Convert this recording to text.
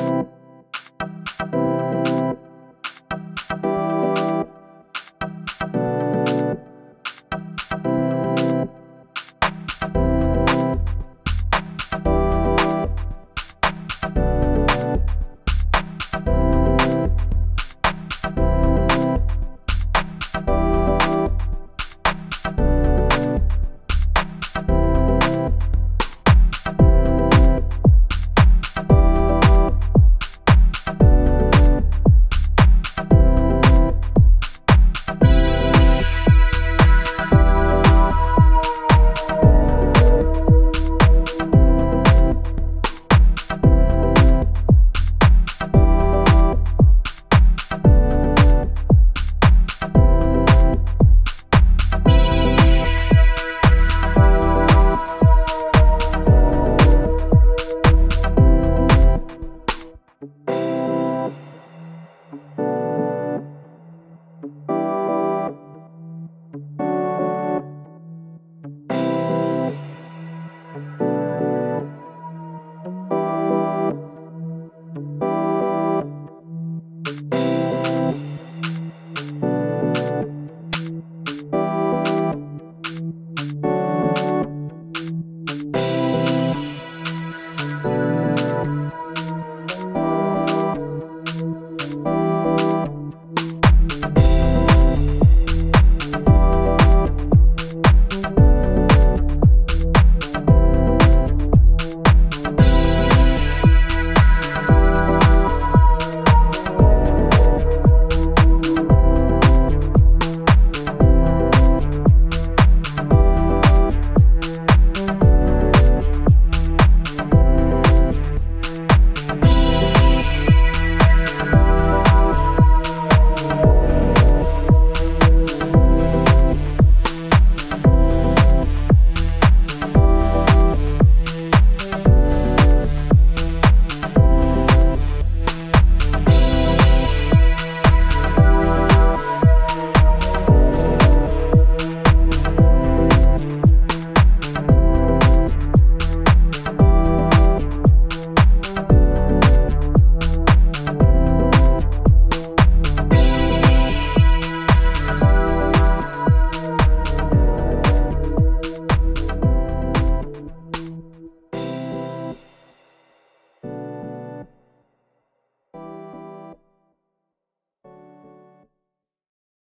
you